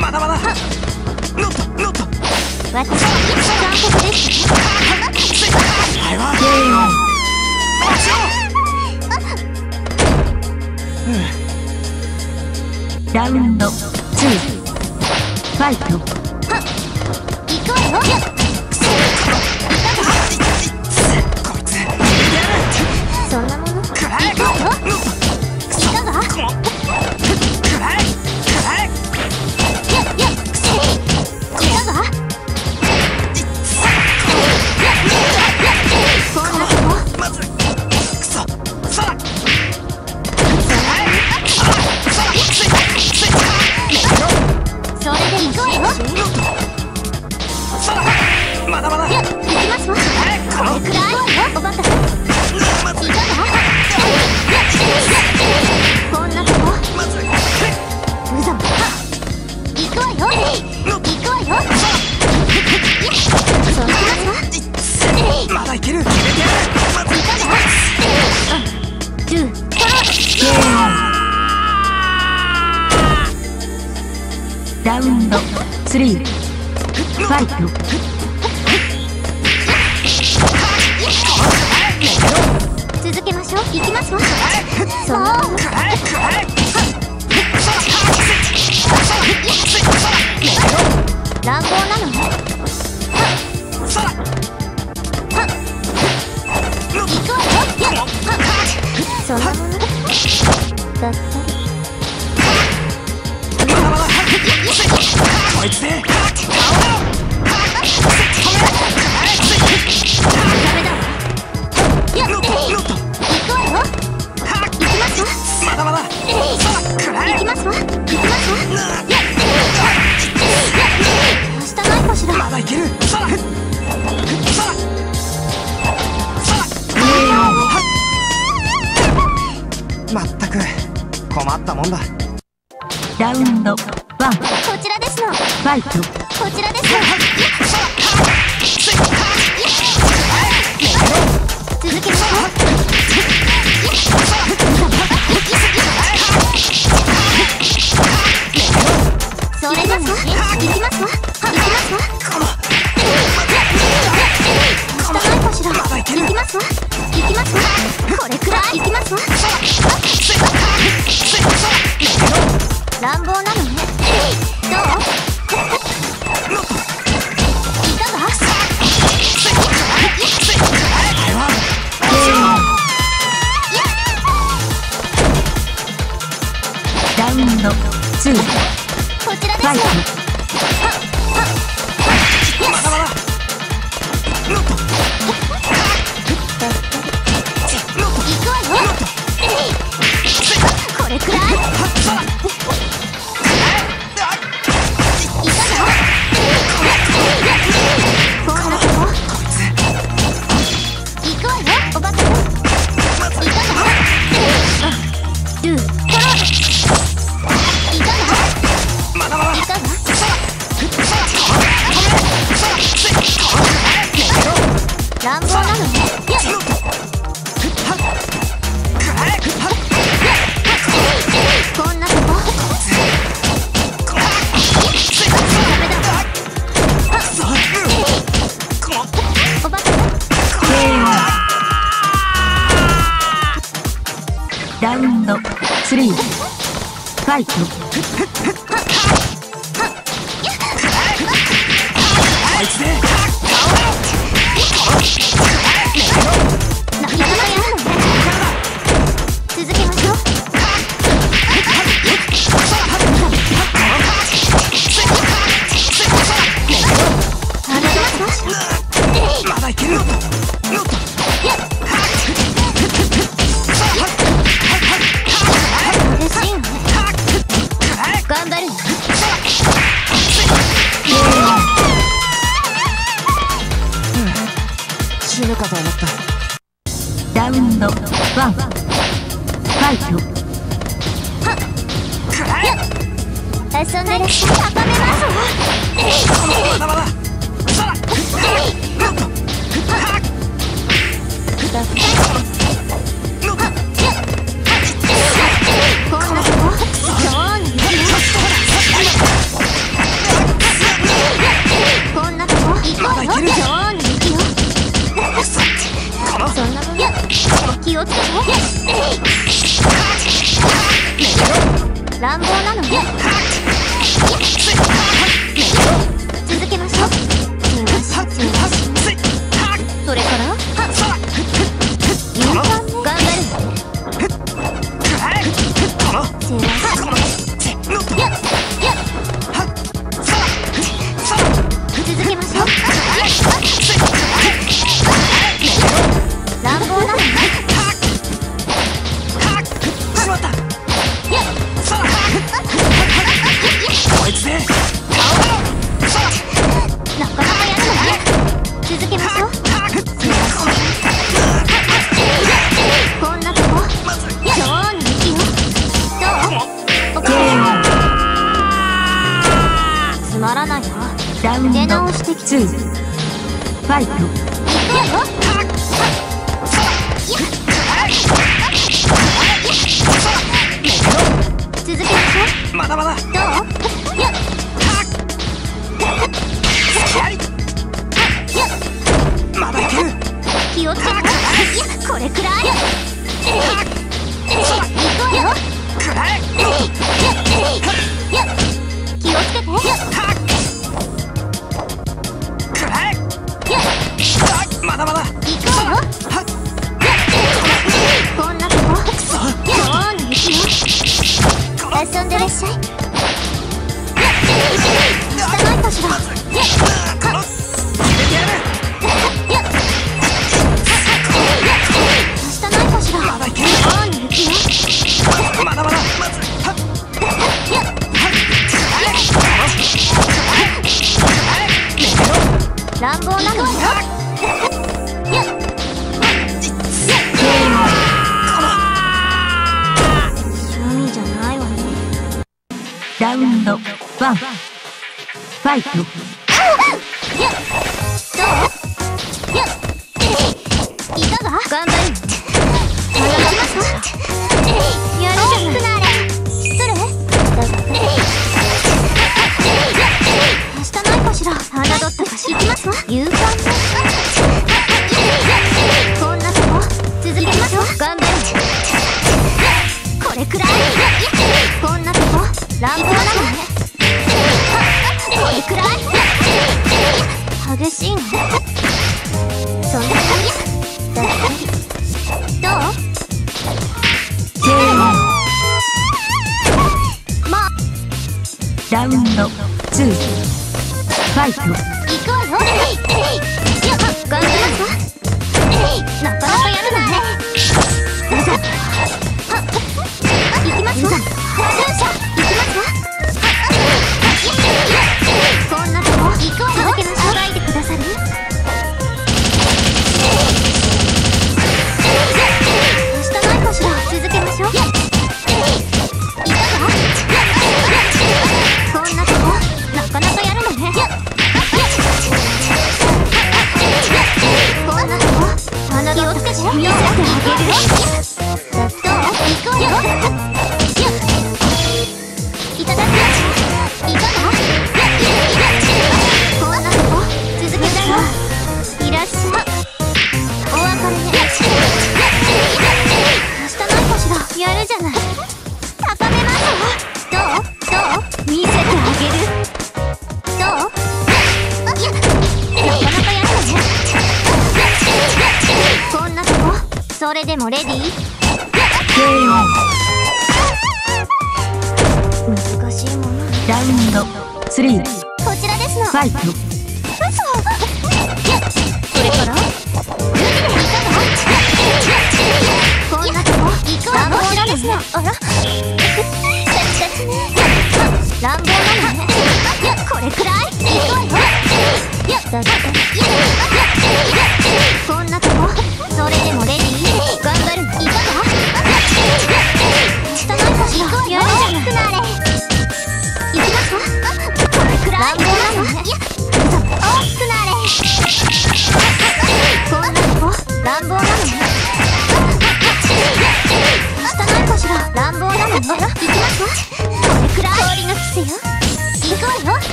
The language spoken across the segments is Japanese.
まだまだ私は残酷ですラウンド2ファイト。行こうよそんなもの？行ラウンド。3ファイト。続けましょう。行きますわそう。そのものだっ。てままったく困ったもんだラウンド asfalto.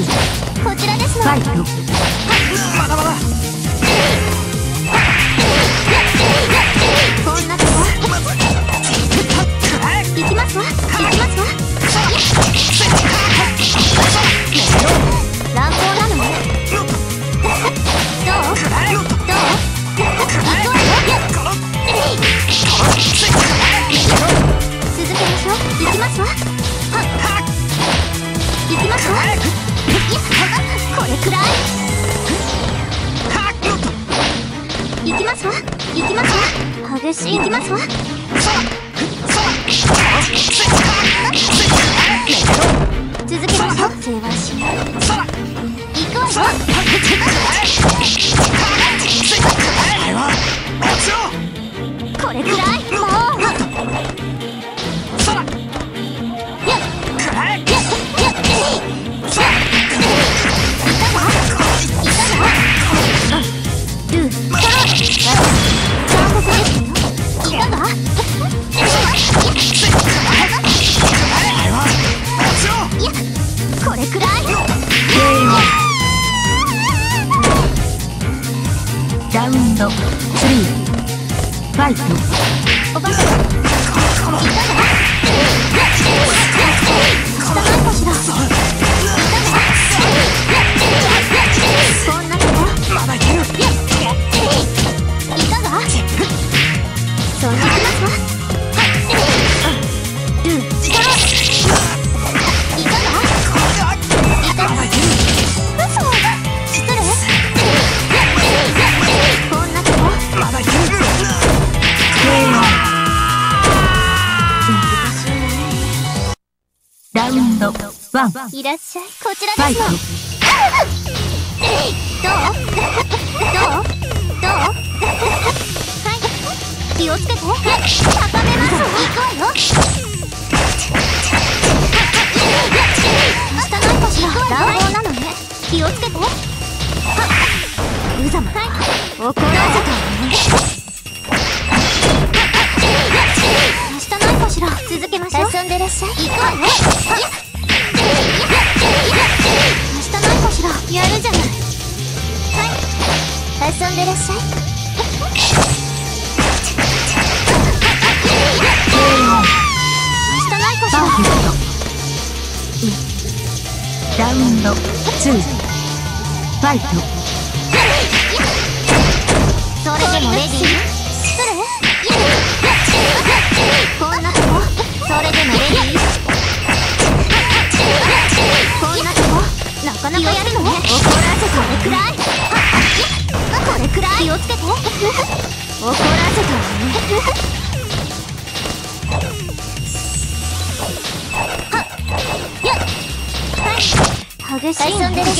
こちらですのまだまだ。し行きますわ。続けましょ話しない。行くわよ。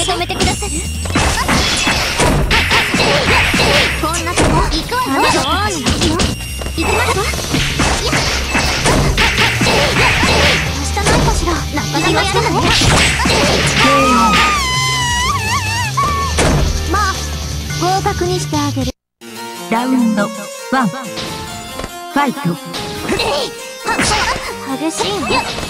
受け止めてくださるこんなとこ行くわよ。行きますまあ合格にしてあげる。ラウンド1ファイト。激しい。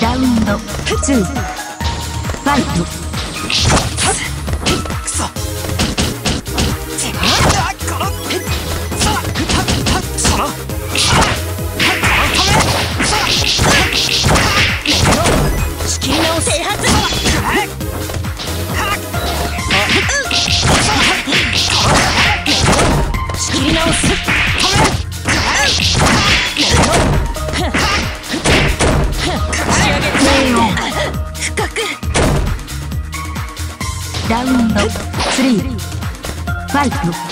ラウンド。2ファイト。Salto.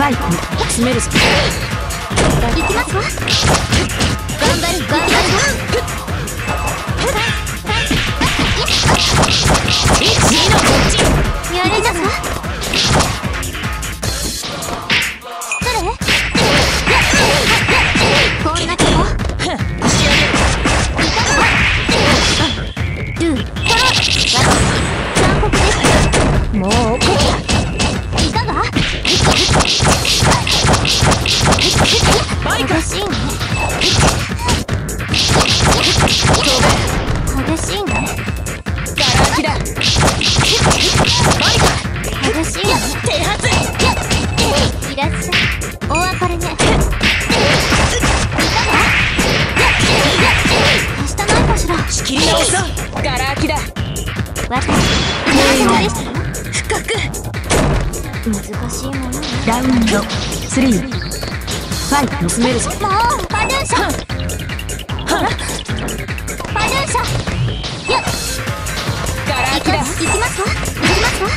ファイト詰めるぞ行きますわ頑張る頑張る1のこっちやれなさいしいね飛べ激しいねガラ空きだバイカ激しいね手発いらっしゃいお別れねいかがはしたないかしら仕切り直そうガラ空きだ私いかがでした深く難しいものねラウンド3ファイト詰めるぞもうパドゥーシャパドゥーシャやっガラ空きだ行きます行きますわ。行きますわ。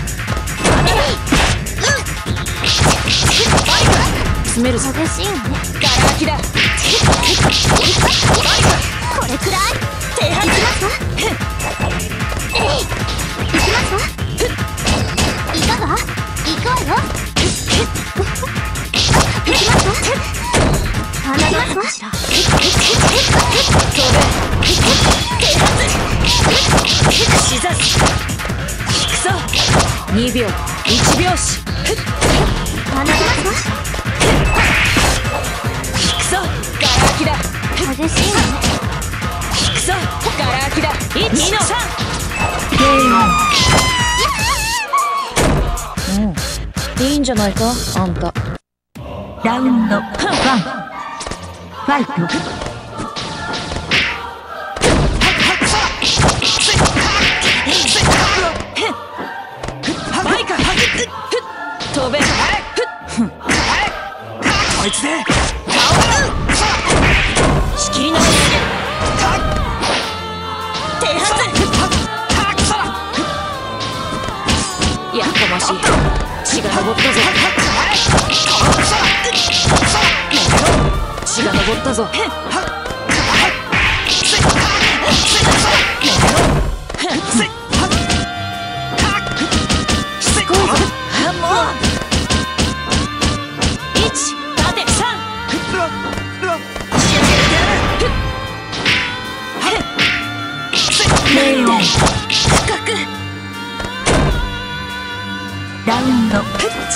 詰めるぞ激しいね。ガラ空きだ。これくらい。手行き発ますわ行きますわ。いかいね引くぞガラ空きだ1の3 KO うん。いいんじゃないか？あんた。ラウンド。1フ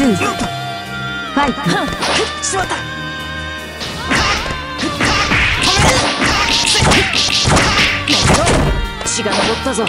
2ファイトしまった血が昇ったぞ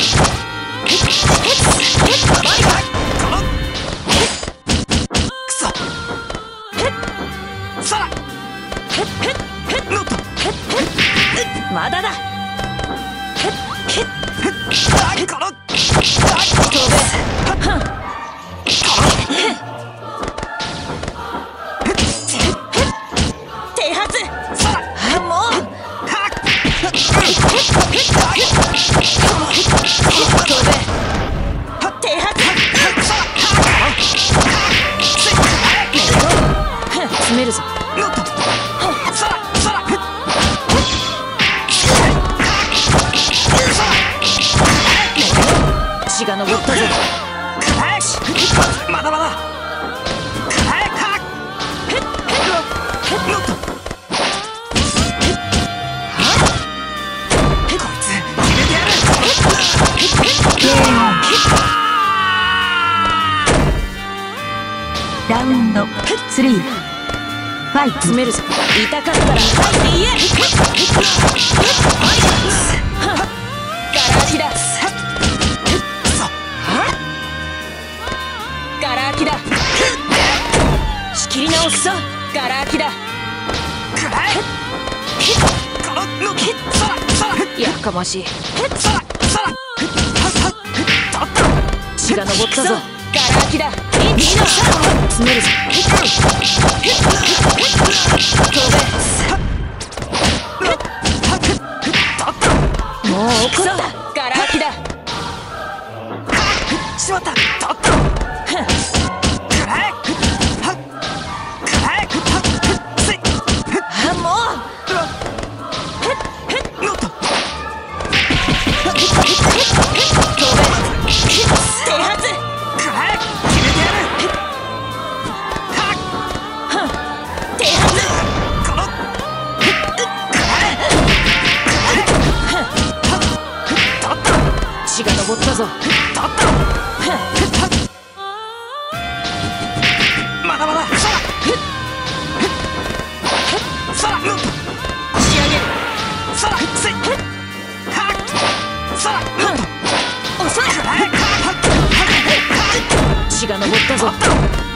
血が昇ったぞ。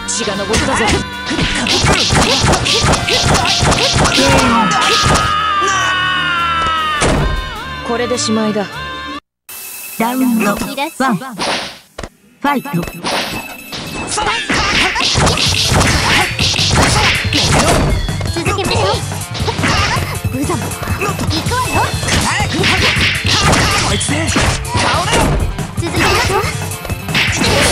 血が昇ったぞ。これでしまいだ。ダウンドワン。ファイト。続しいです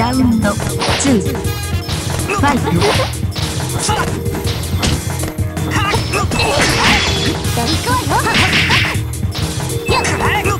ラウンド2ファイト。行くわよ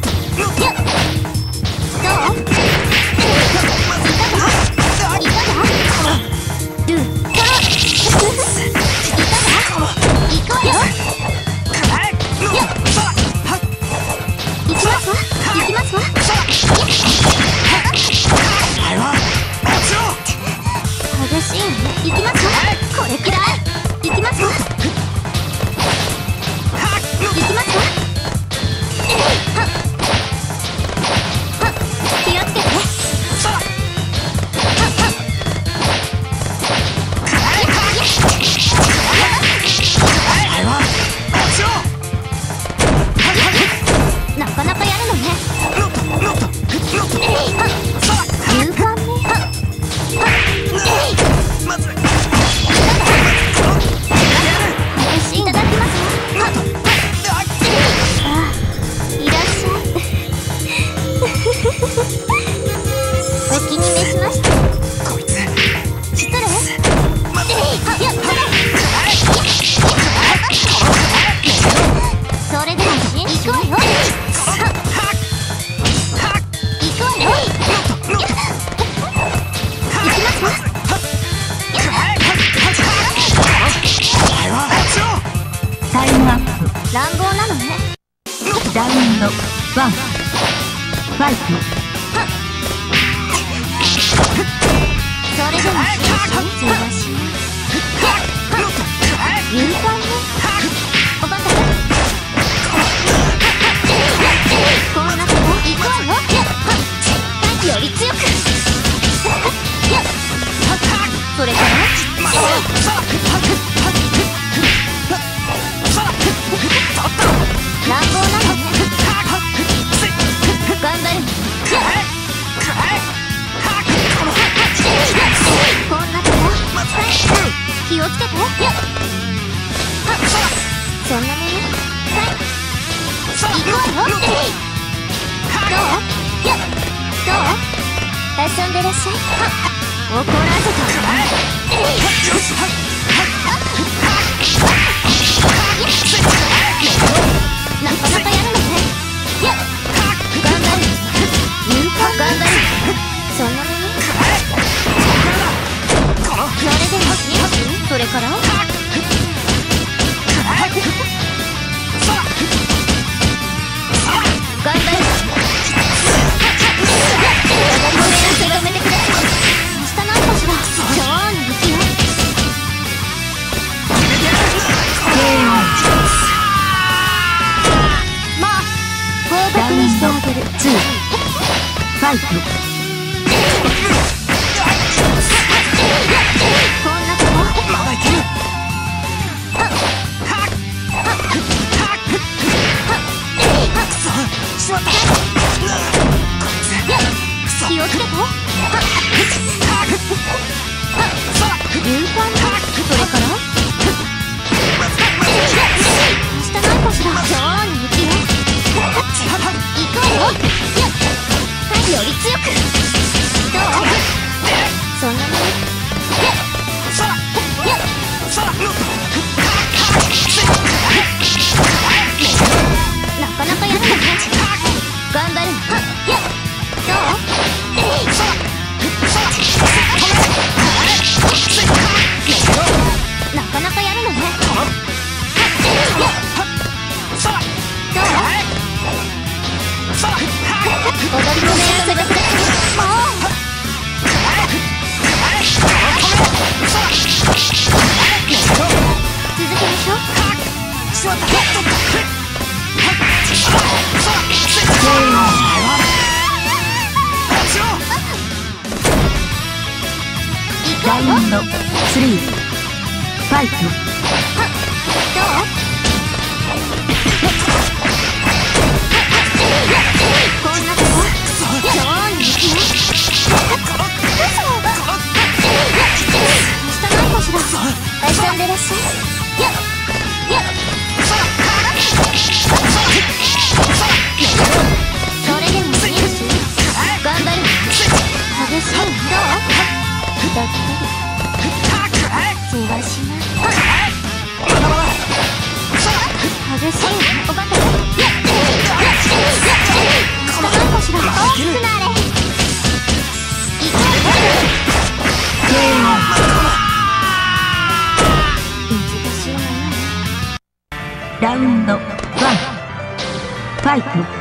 ァイ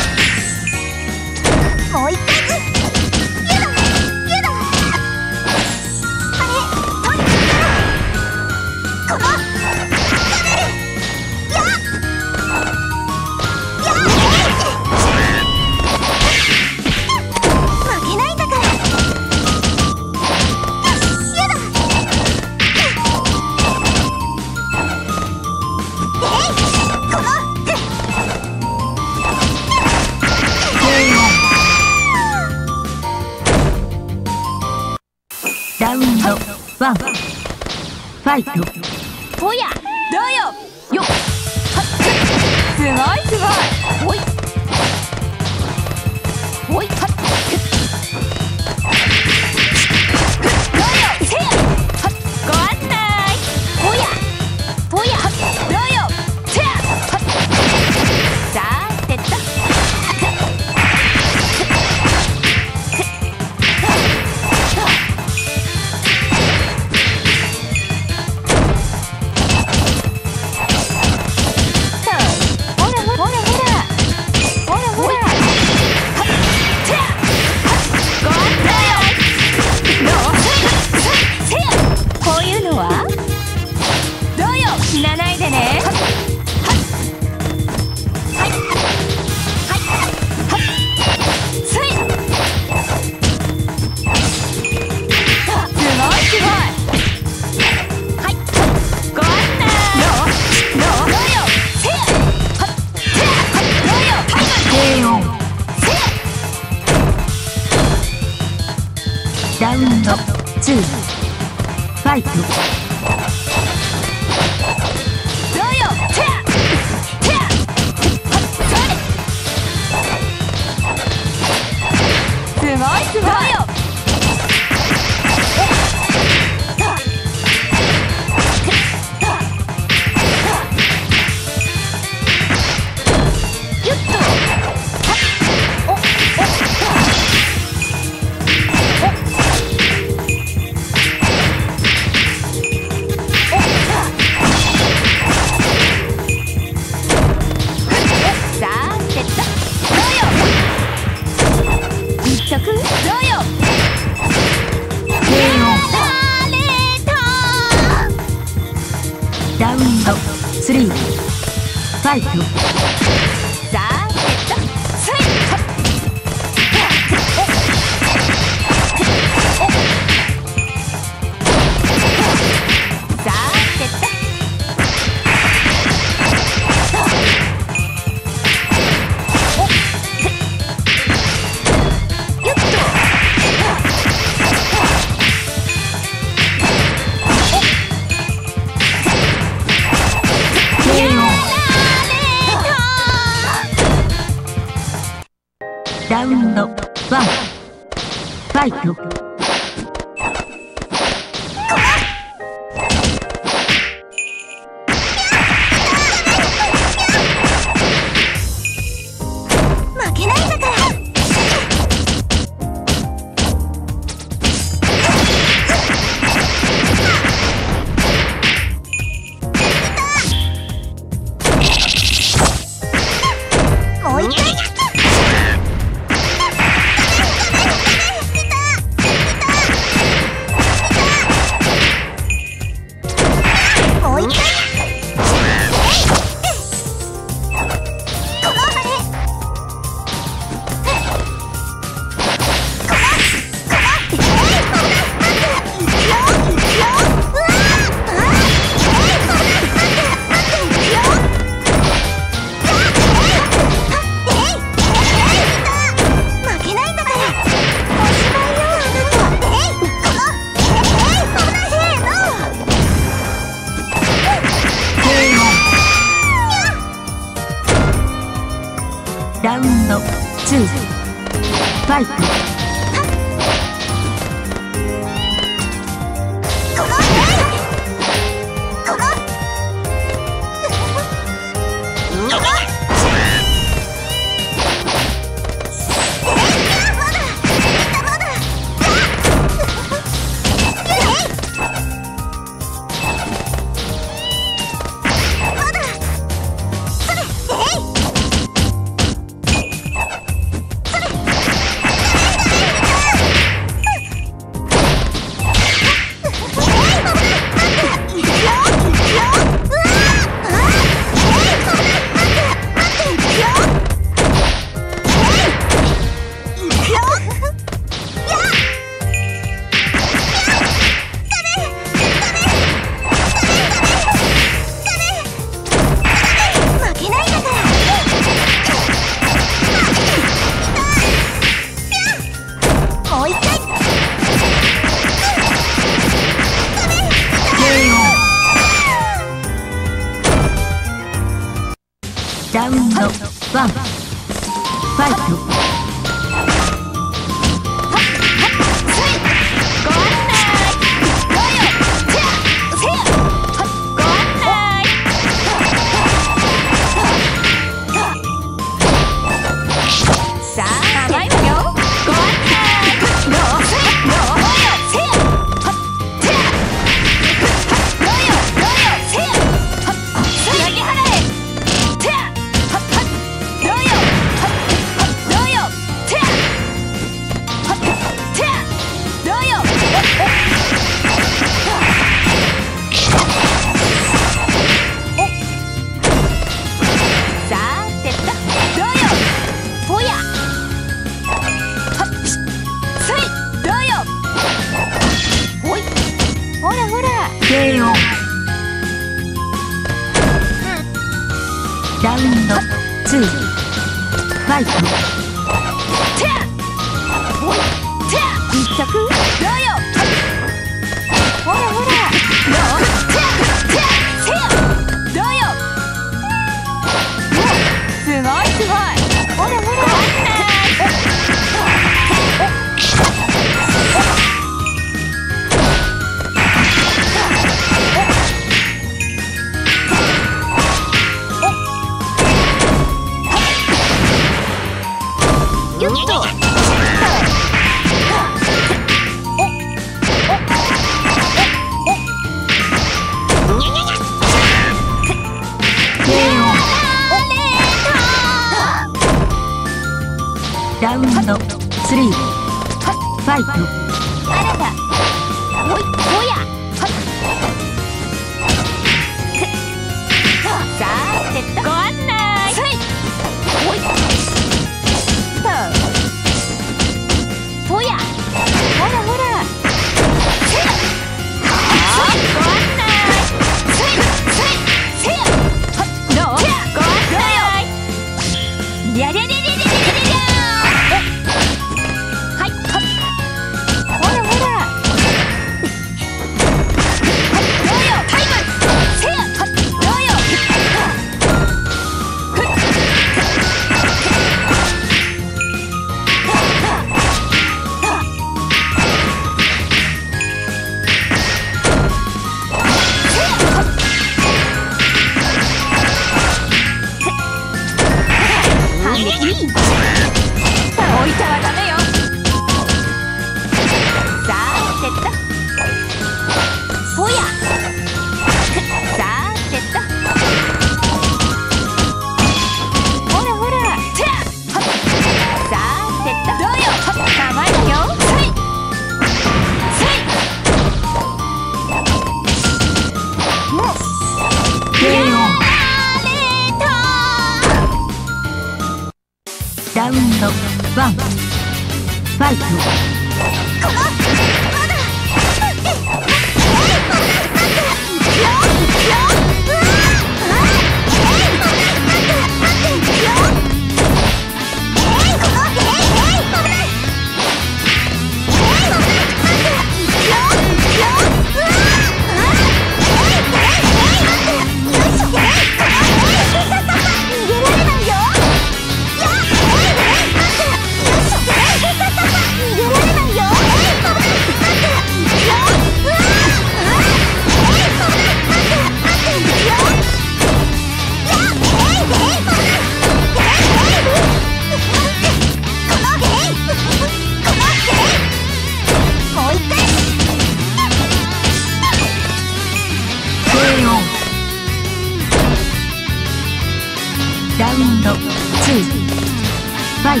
ファイ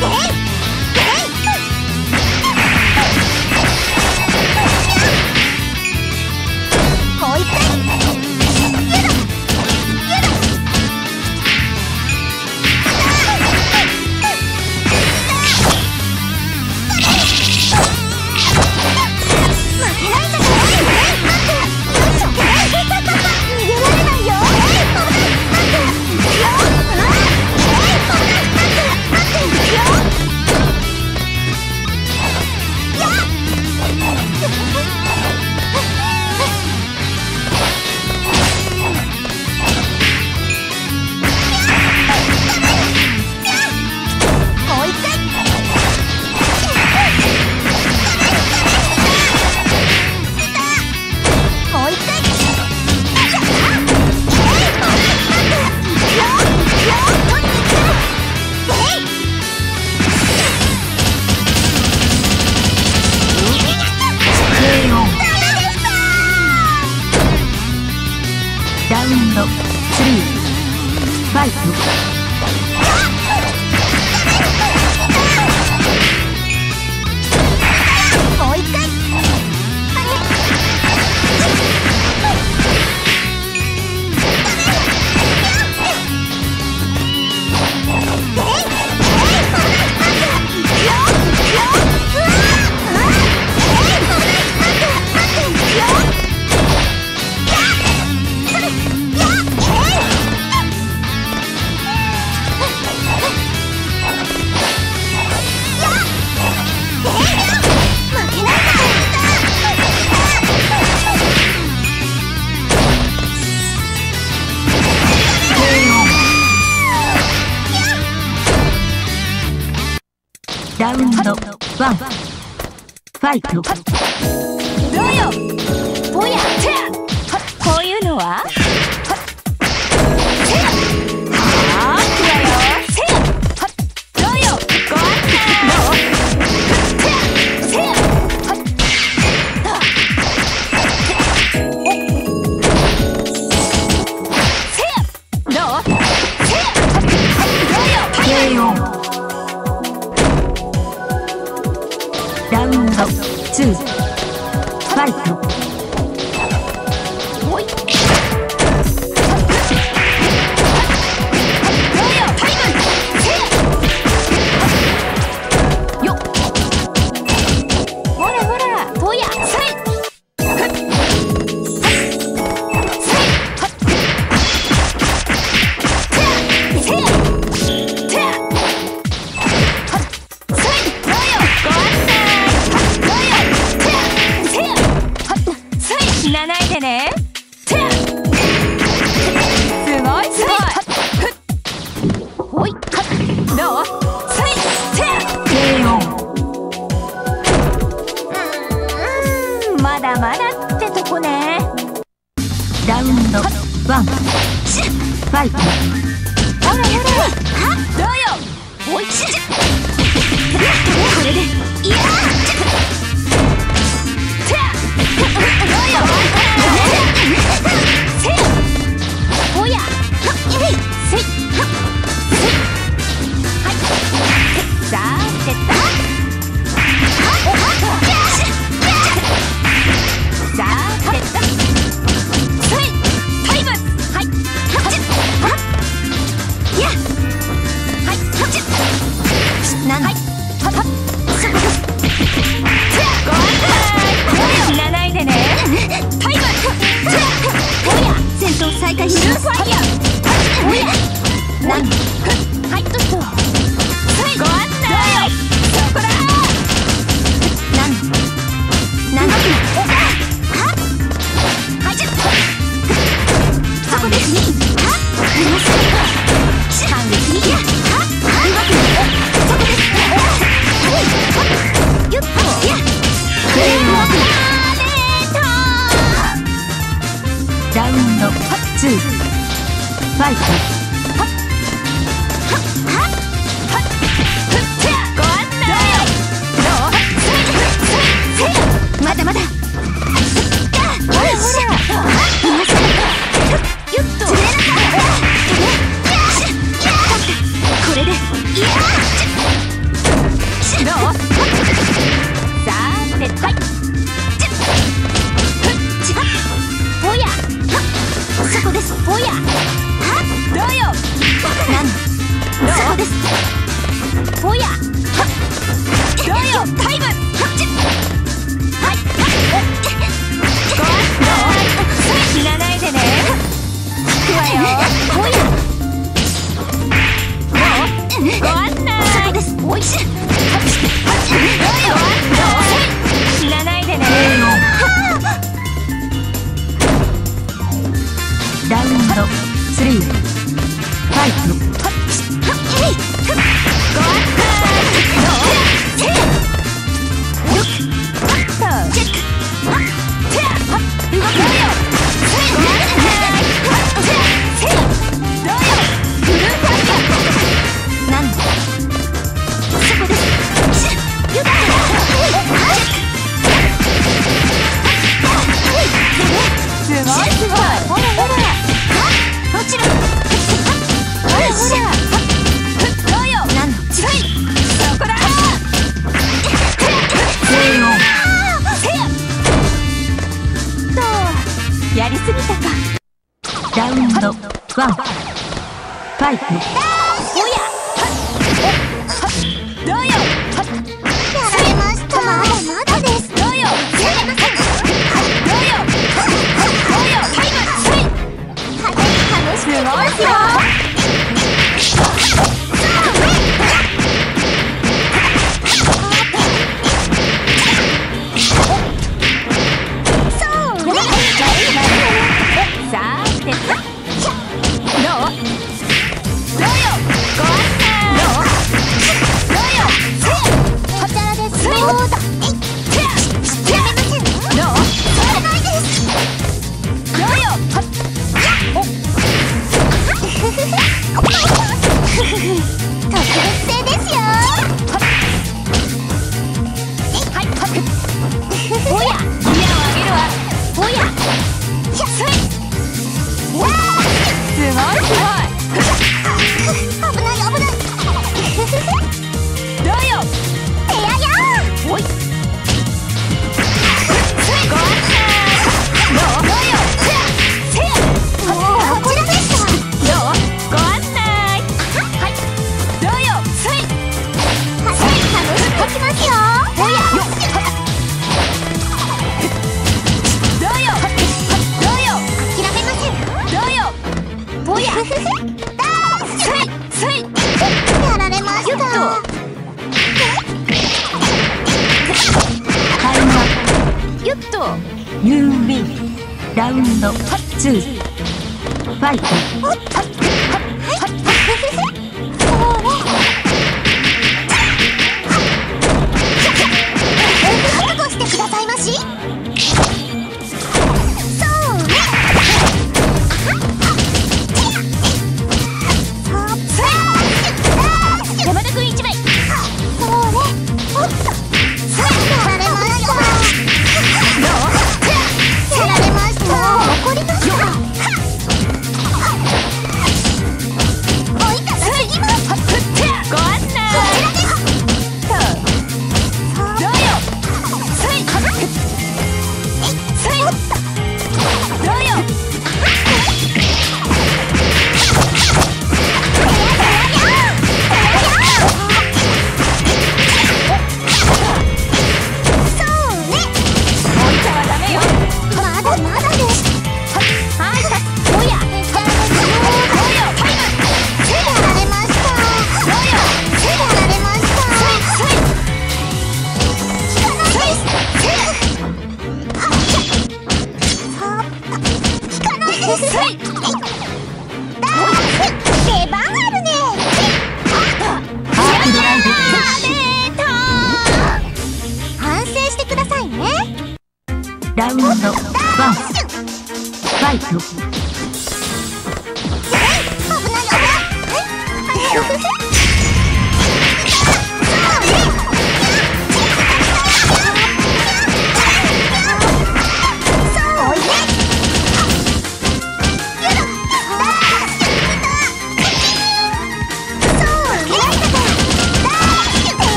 ト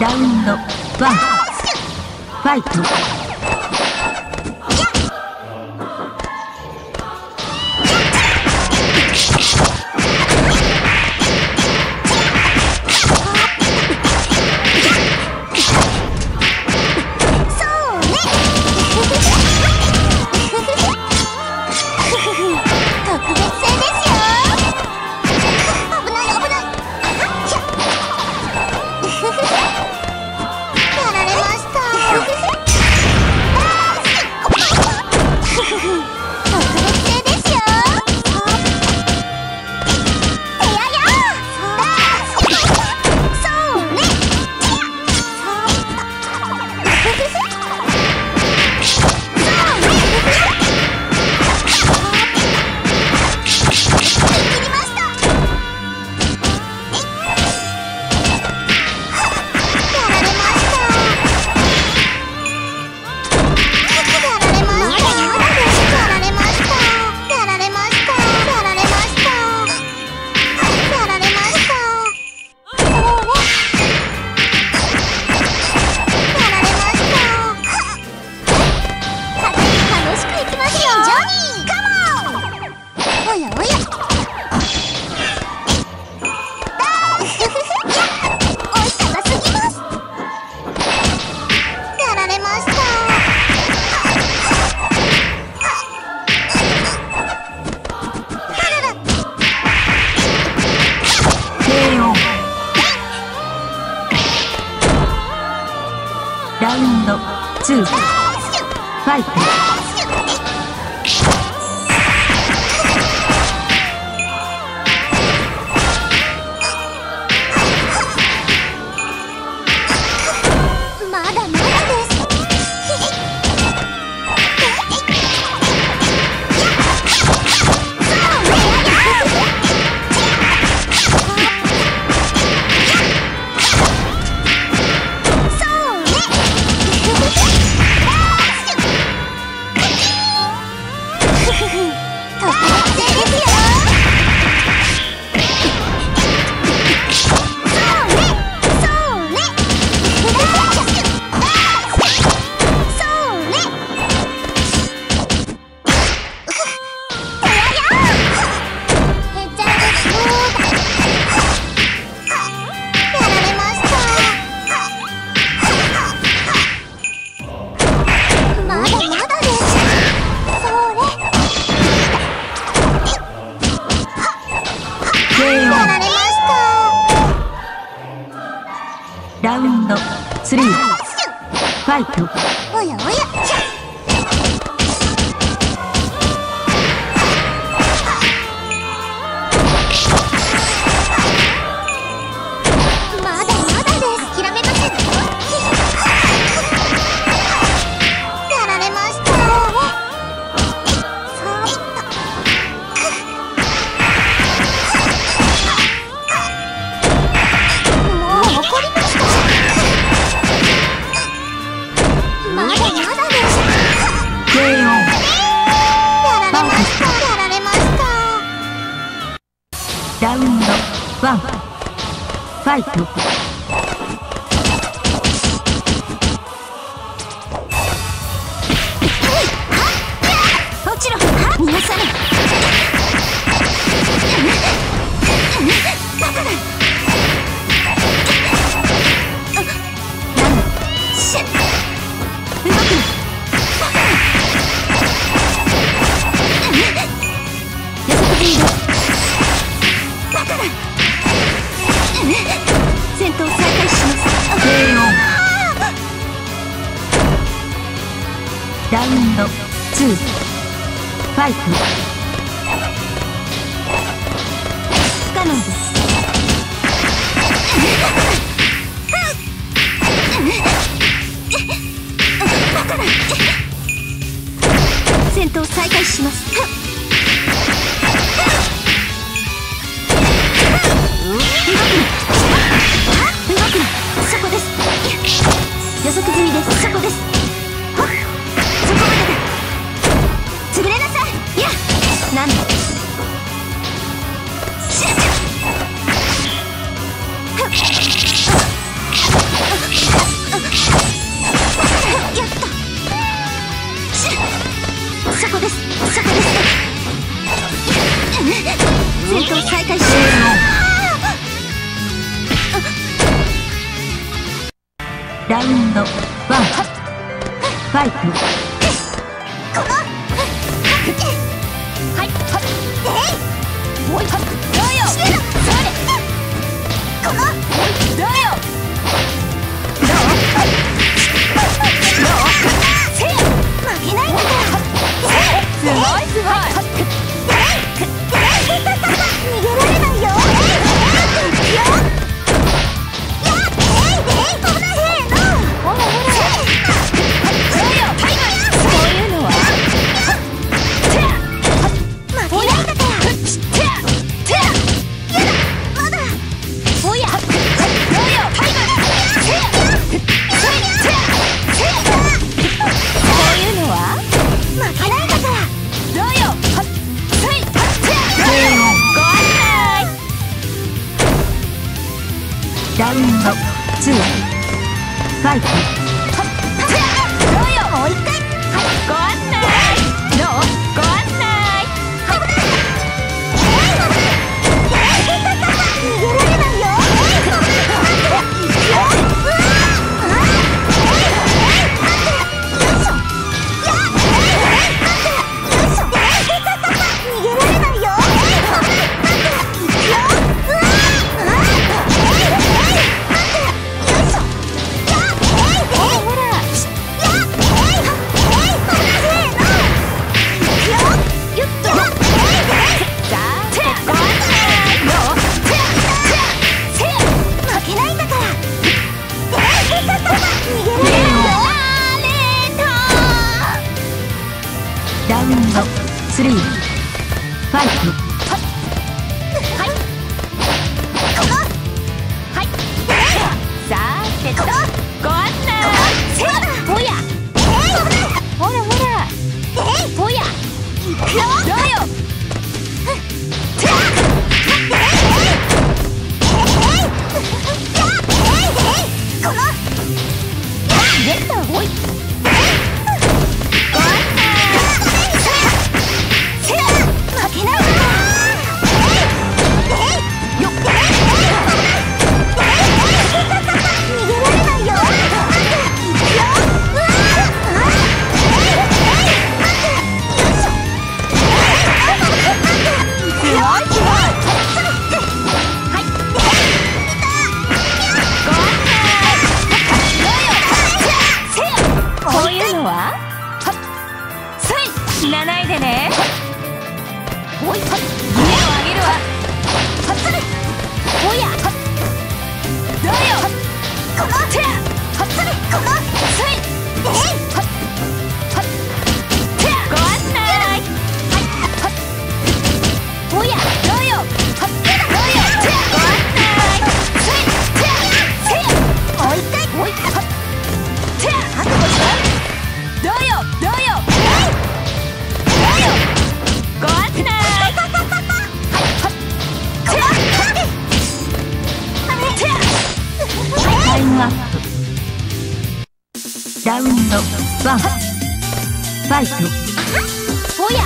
ラウンド1ファイト。イトおやおや。ダウンドワン。ファイト。や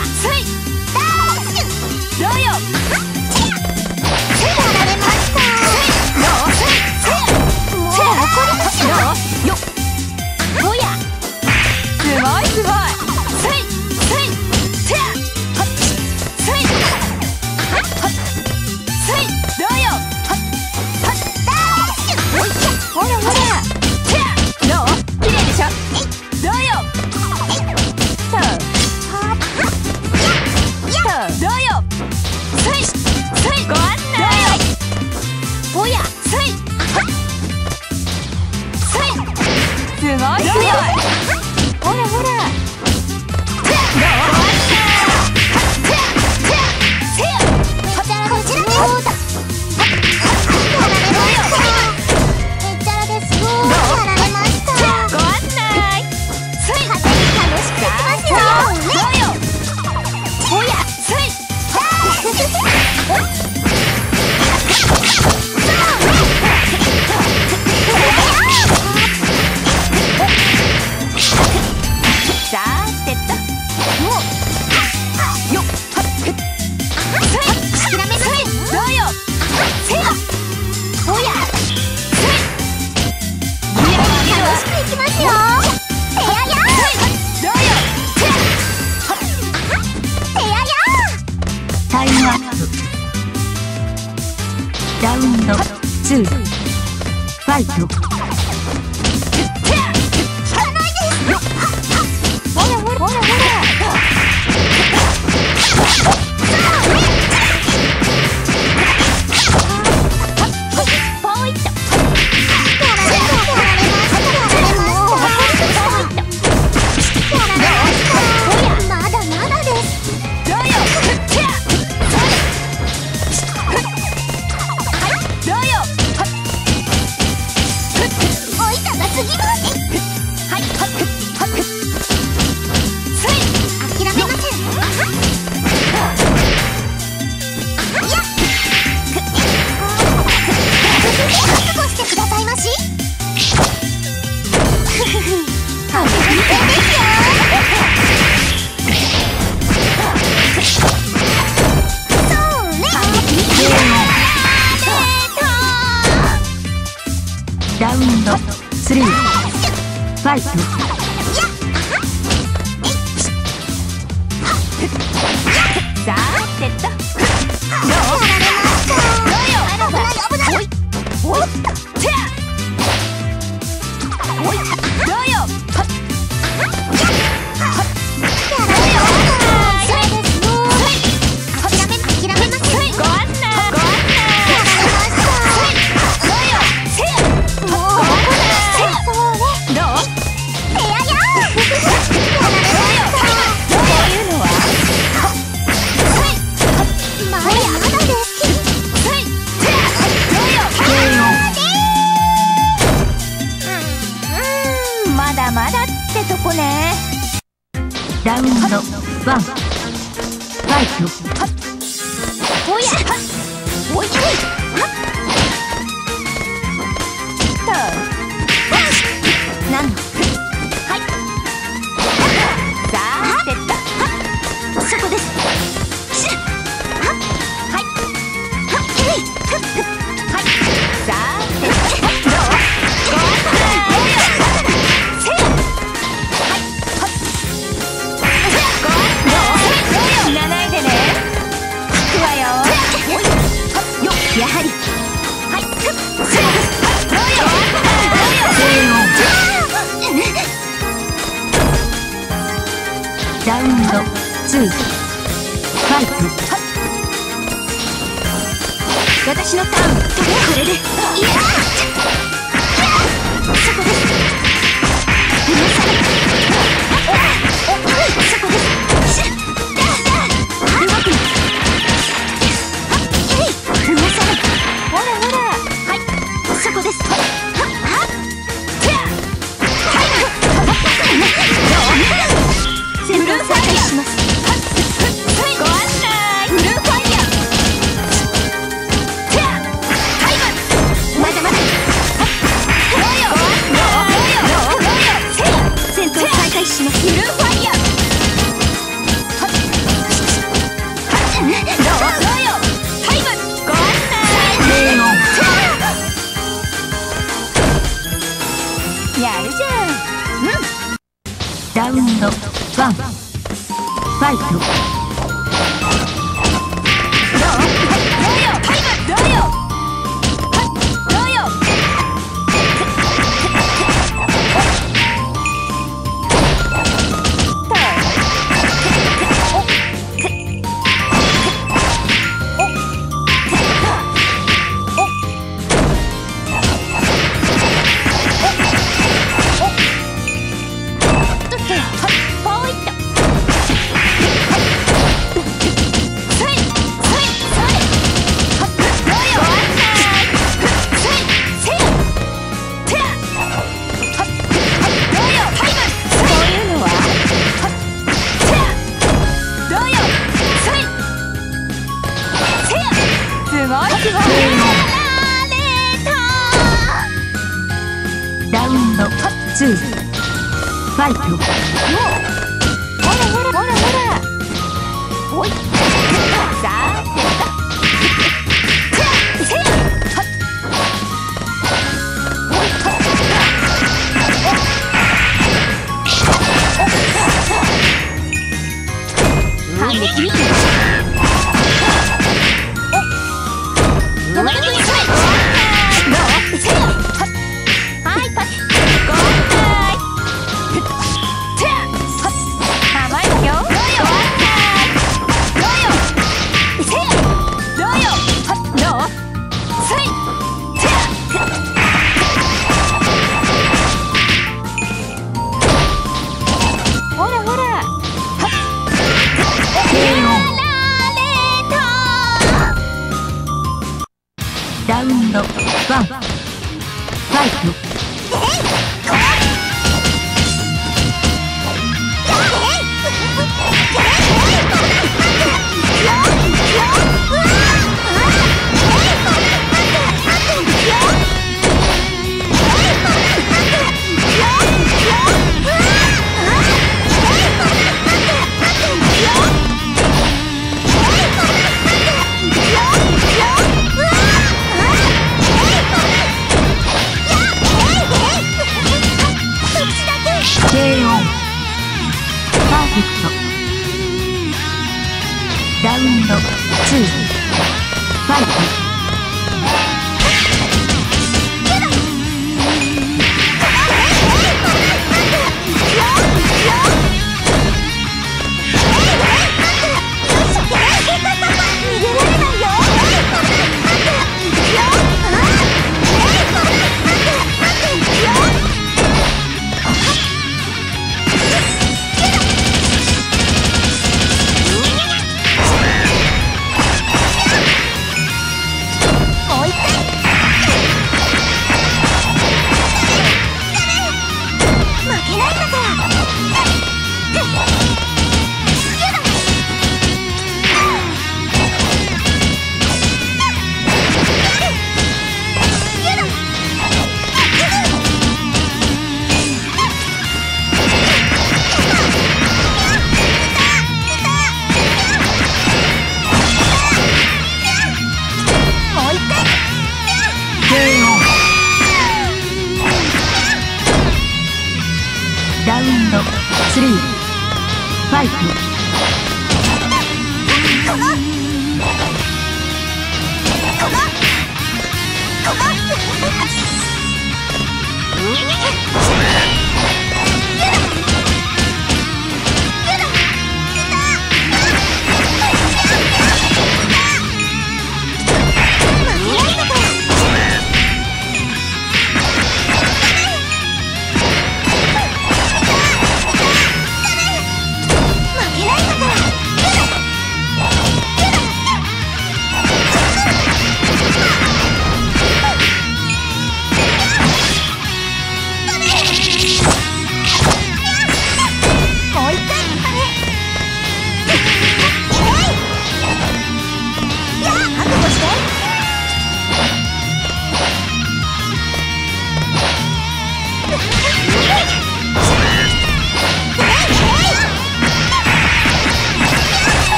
ダッシュ。よ。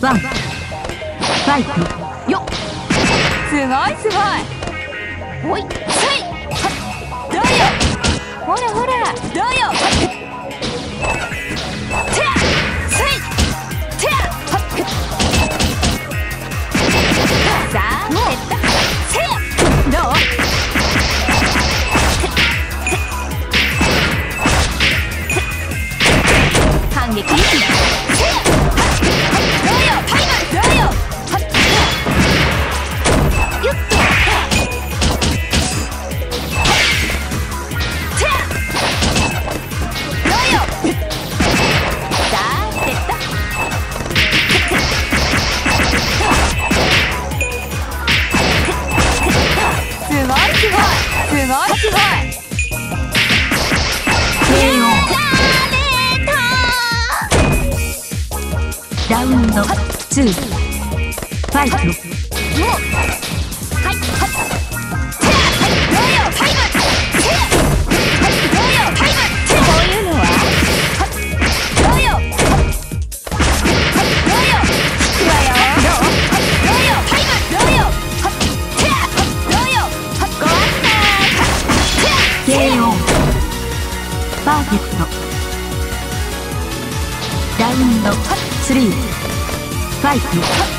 ドワン。ファイトよすごいすごい。おい。せい。どうよ。ほらほら。どうよ。2ーファイト You.